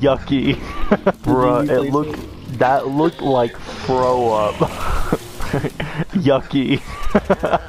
Yucky. Bruh, it looked- me? that looked like throw up. Yucky.